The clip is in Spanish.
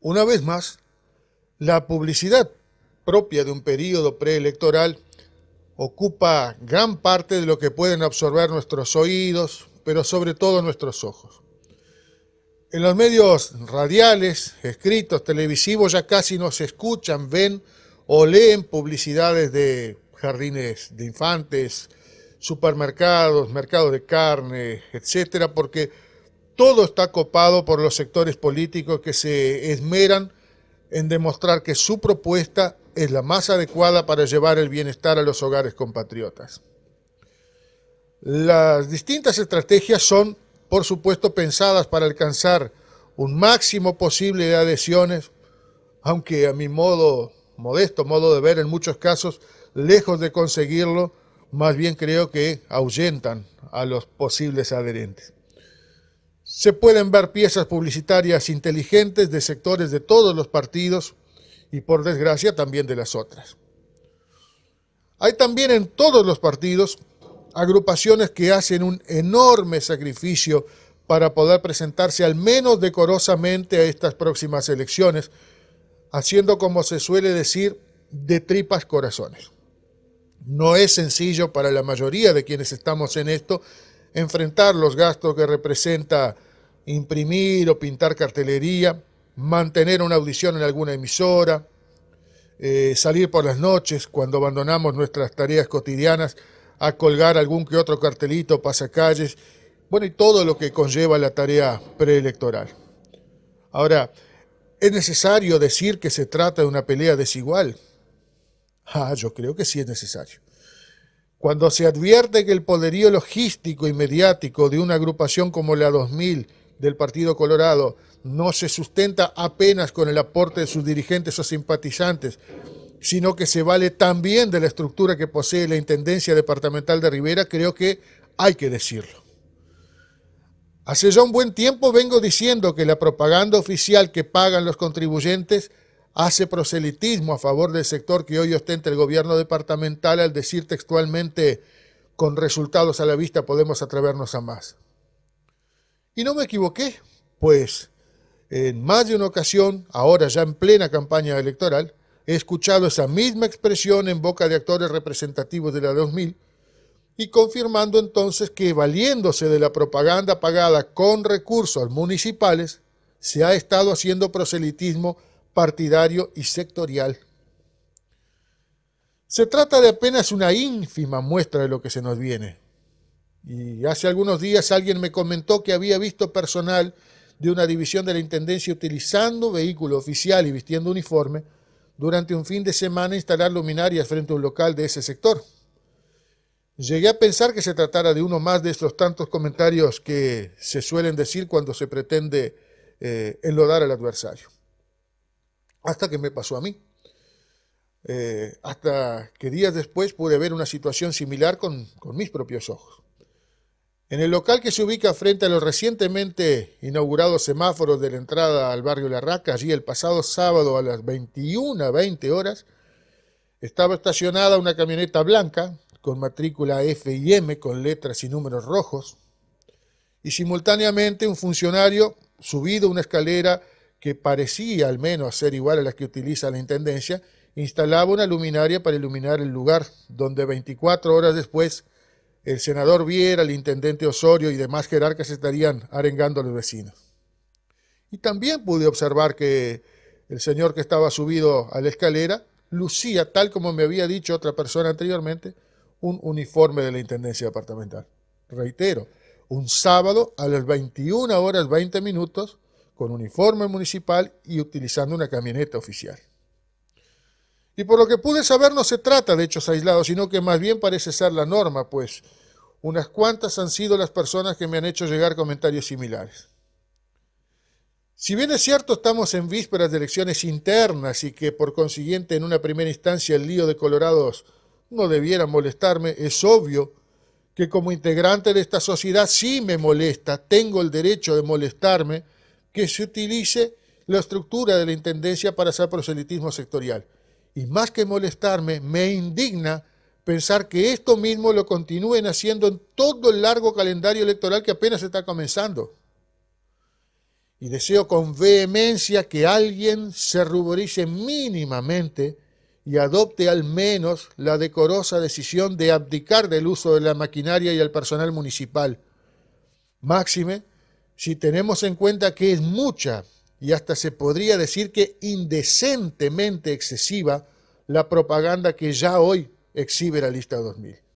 Una vez más, la publicidad propia de un periodo preelectoral ocupa gran parte de lo que pueden absorber nuestros oídos, pero sobre todo nuestros ojos. En los medios radiales, escritos, televisivos, ya casi no se escuchan, ven o leen publicidades de jardines de infantes, supermercados, mercados de carne, etcétera, porque todo está copado por los sectores políticos que se esmeran en demostrar que su propuesta es la más adecuada para llevar el bienestar a los hogares compatriotas. Las distintas estrategias son, por supuesto, pensadas para alcanzar un máximo posible de adhesiones, aunque a mi modo, modesto modo de ver, en muchos casos, lejos de conseguirlo, más bien creo que ahuyentan a los posibles adherentes. Se pueden ver piezas publicitarias inteligentes de sectores de todos los partidos y por desgracia también de las otras. Hay también en todos los partidos agrupaciones que hacen un enorme sacrificio para poder presentarse al menos decorosamente a estas próximas elecciones, haciendo como se suele decir, de tripas corazones. No es sencillo para la mayoría de quienes estamos en esto enfrentar los gastos que representa imprimir o pintar cartelería, mantener una audición en alguna emisora, eh, salir por las noches cuando abandonamos nuestras tareas cotidianas a colgar algún que otro cartelito, pasacalles, bueno, y todo lo que conlleva la tarea preelectoral. Ahora, ¿es necesario decir que se trata de una pelea desigual? Ah, yo creo que sí es necesario. Cuando se advierte que el poderío logístico y mediático de una agrupación como la 2000 del Partido Colorado no se sustenta apenas con el aporte de sus dirigentes o simpatizantes, sino que se vale también de la estructura que posee la Intendencia Departamental de Rivera, creo que hay que decirlo. Hace ya un buen tiempo vengo diciendo que la propaganda oficial que pagan los contribuyentes hace proselitismo a favor del sector que hoy ostenta el gobierno departamental al decir textualmente, con resultados a la vista podemos atrevernos a más. Y no me equivoqué, pues en más de una ocasión, ahora ya en plena campaña electoral, he escuchado esa misma expresión en boca de actores representativos de la 2000 y confirmando entonces que valiéndose de la propaganda pagada con recursos municipales, se ha estado haciendo proselitismo partidario y sectorial. Se trata de apenas una ínfima muestra de lo que se nos viene. Y hace algunos días alguien me comentó que había visto personal de una división de la Intendencia utilizando vehículo oficial y vistiendo uniforme durante un fin de semana instalar luminarias frente a un local de ese sector. Llegué a pensar que se tratara de uno más de estos tantos comentarios que se suelen decir cuando se pretende eh, enlodar al adversario. Hasta que me pasó a mí. Eh, hasta que días después pude ver una situación similar con, con mis propios ojos. En el local que se ubica frente a los recientemente inaugurados semáforos de la entrada al barrio La Raca, allí el pasado sábado a las 21.20 horas, estaba estacionada una camioneta blanca con matrícula F y M con letras y números rojos, y simultáneamente un funcionario subido una escalera que parecía al menos ser igual a la que utiliza la Intendencia, instalaba una luminaria para iluminar el lugar, donde 24 horas después el senador Viera, el intendente Osorio y demás jerarcas estarían arengando a los vecinos. Y también pude observar que el señor que estaba subido a la escalera lucía, tal como me había dicho otra persona anteriormente, un uniforme de la Intendencia Departamental. Reitero, un sábado a las 21 horas 20 minutos, con uniforme municipal y utilizando una camioneta oficial. Y por lo que pude saber no se trata de hechos aislados, sino que más bien parece ser la norma, pues unas cuantas han sido las personas que me han hecho llegar comentarios similares. Si bien es cierto estamos en vísperas de elecciones internas y que por consiguiente en una primera instancia el lío de Colorados no debiera molestarme, es obvio que como integrante de esta sociedad sí me molesta, tengo el derecho de molestarme que se utilice la estructura de la Intendencia para hacer proselitismo sectorial y más que molestarme, me indigna pensar que esto mismo lo continúen haciendo en todo el largo calendario electoral que apenas está comenzando. y deseo con vehemencia que alguien se ruborice mínimamente y adopte al menos la decorosa decisión de abdicar del uso de la maquinaria y el personal municipal. Máxime, si tenemos en cuenta que es mucha y hasta se podría decir que indecentemente excesiva la propaganda que ya hoy exhibe la lista 2000.